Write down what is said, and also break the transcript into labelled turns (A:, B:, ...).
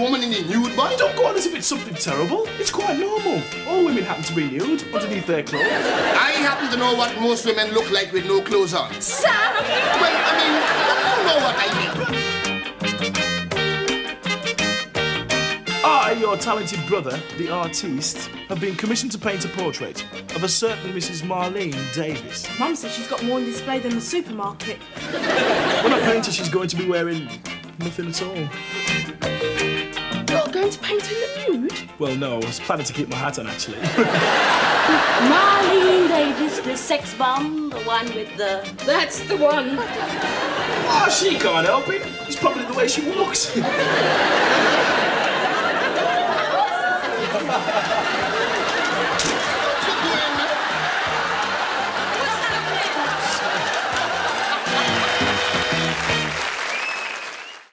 A: woman in the nude, boy.
B: Don't go on as if it's something terrible. It's quite normal. All women happen to be nude underneath their clothes.
A: I happen to know what most women look like with no clothes on.
C: Sam!
A: Well, I mean, you know what I mean.
B: I, your talented brother, the artiste, have been commissioned to paint a portrait of a certain Mrs. Marlene Davis.
C: Mum says she's got more on display than the supermarket.
B: When I paint her, she's going to be wearing nothing at all.
C: You're going to paint in the nude?
B: Well, no, I was planning to keep my hat on, actually.
D: Marlene Davis, the sex bomb, the one with the.
C: That's the one.
B: oh, she can't help it. It's probably the way she walks.